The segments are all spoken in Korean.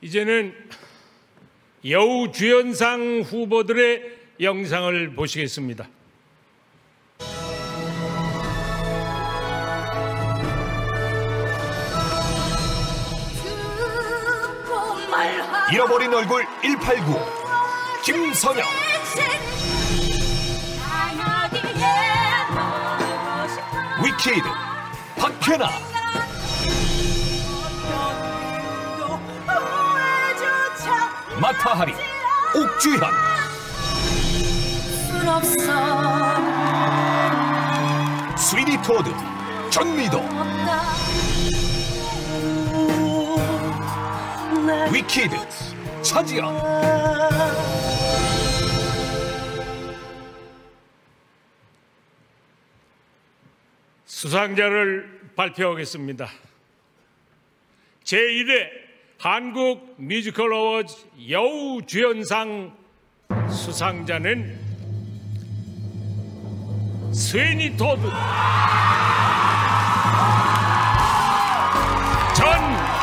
이제는 여우 주연상 후보들의 영상을 보시겠습니다. 잃어버린 얼굴 189 김선영. 위키드. 박혜나 마타하리 옥주현. 스위디 토드 전미도. 위키드 차지연. 수상자를 발표하겠습니다. 제1회 한국 뮤지컬 어워즈 여우 주연상 수상자는 스웨니 토드. 전미도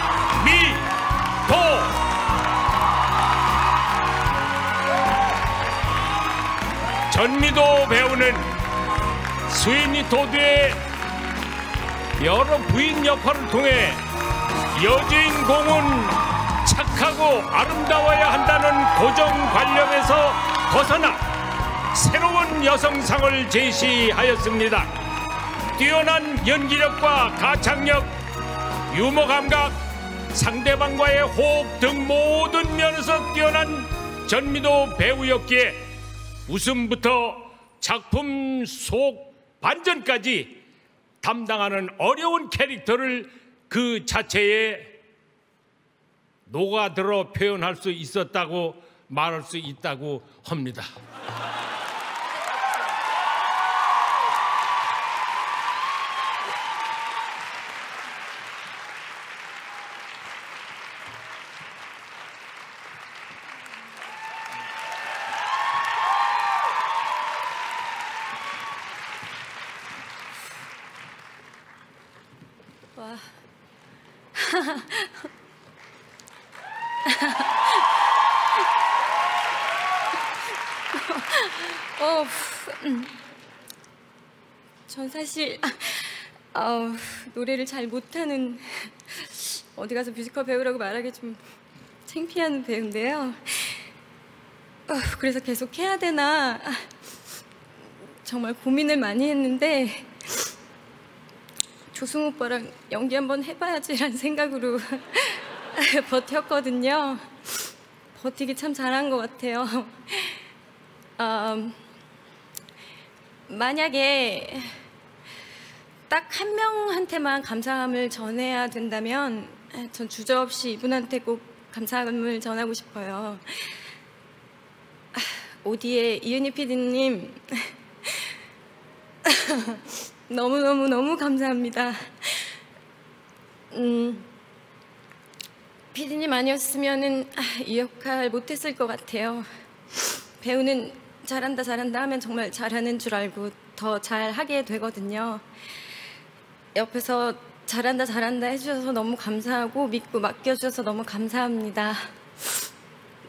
전미도 배우는 스웨니 토드의 여러 부인 역할을 통해 여주인공은 착하고 아름다워야 한다는 고정관념에서 벗어나 새로운 여성상을 제시하였습니다. 뛰어난 연기력과 가창력, 유머 감각, 상대방과의 호흡 등 모든 면에서 뛰어난 전미도 배우였기에 웃음부터 작품 속 반전까지 담당하는 어려운 캐릭터를 그 자체에 녹아들어 표현할 수 있었다고 말할 수 있다고 합니다. 와. 어, 음. 전 사실 어, 노래를 잘 못하는 어디 가서 뮤지컬 배우라고 말하기 좀 창피한 배우인데요. 어, 그래서 계속 해야 되나 정말 고민을 많이 했는데 조승우 오빠랑 연기 한번 해봐야지라는 생각으로 버텼거든요. 버티기 참 잘한 것 같아요. 음, 만약에 딱 한 명한테만 감사함을 전해야 된다면 전 주저없이 이분한테 꼭 감사함을 전하고 싶어요. 오디의 이은희 PD님 너무너무 너무 감사합니다. 음, 피디님 아니었으면은 아, 이 역할 못했을 것 같아요. 배우는 잘한다 잘한다 하면 정말 잘하는 줄 알고 더 잘하게 되거든요. 옆에서 잘한다 잘한다 해주셔서 너무 감사하고 믿고 맡겨주셔서 너무 감사합니다.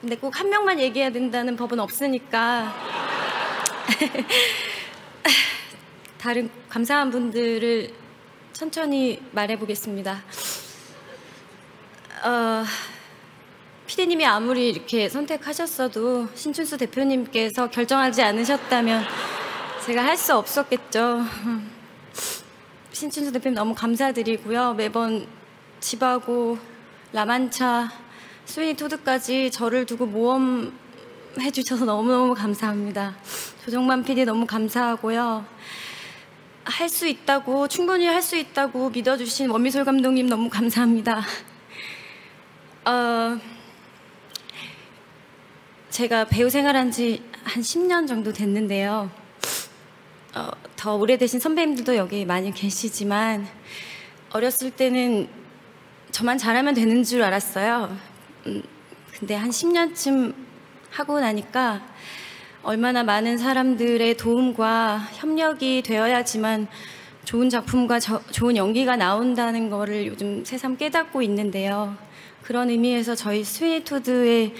근데 꼭 한 명만 얘기해야 된다는 법은 없으니까 다른 감사한 분들을 천천히 말해보겠습니다. 어, 피디님이 아무리 이렇게 선택하셨어도 신춘수 대표님께서 결정하지 않으셨다면 제가 할 수 없었겠죠. 신춘수 대표님 너무 감사드리고요. 매번 집하고 라만차, 스위니 토드까지 저를 두고 모험해 주셔서 너무너무 감사합니다. 조정만 PD 너무 감사하고요. 할 수 있다고 충분히 할 수 있다고 믿어주신 원미솔 감독님 너무 감사합니다. 어, 제가 배우 생활한 지 한 10년 정도 됐는데요. 어, 더 오래되신 선배님들도 여기 많이 계시지만 어렸을 때는 저만 잘하면 되는 줄 알았어요. 음, 근데 한 10년쯤 하고 나니까 얼마나 많은 사람들의 도움과 협력이 되어야지만 좋은 작품과 저- 좋은 연기가 나온다는 거를 요즘 새삼 깨닫고 있는데요. 그런 의미에서 저희 스위니토드에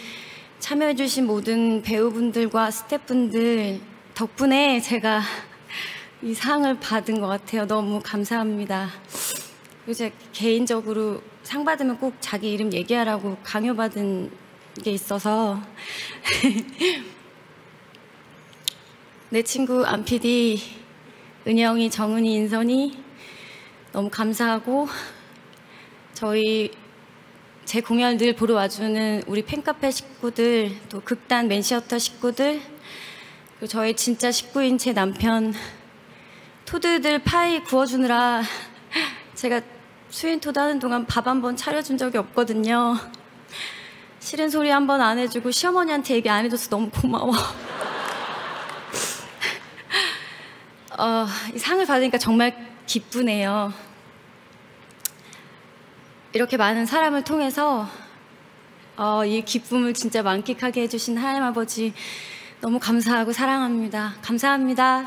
참여해주신 모든 배우분들과 스태프분들 덕분에 제가 이 상을 받은 것 같아요. 너무 감사합니다. 제가 개인적으로 상 받으면 꼭 자기 이름 얘기하라고 강요받은 게 있어서 내 친구 안 PD, 은영이, 정은이, 인선이 너무 감사하고 저희 제 공연을 늘 보러 와주는 우리 팬카페 식구들, 또 극단 맨시어터 식구들, 그리고 저희 진짜 식구인 제 남편 토드들 파이 구워주느라 제가 수인 토드 하는 동안 밥 한 번 차려준 적이 없거든요. 싫은 소리 한 번 안 해주고 시어머니한테 얘기 안 해줘서 너무 고마워. 어, 이 상을 받으니까 정말 기쁘네요. 이렇게 많은 사람을 통해서 어, 이 기쁨을 진짜 만끽하게 해주신 하나님 아버지 너무 감사하고 사랑합니다. 감사합니다.